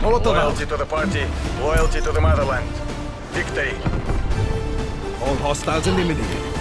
Molotov. Loyalty to the party, loyalty to the motherland. Victory. All hostiles eliminated.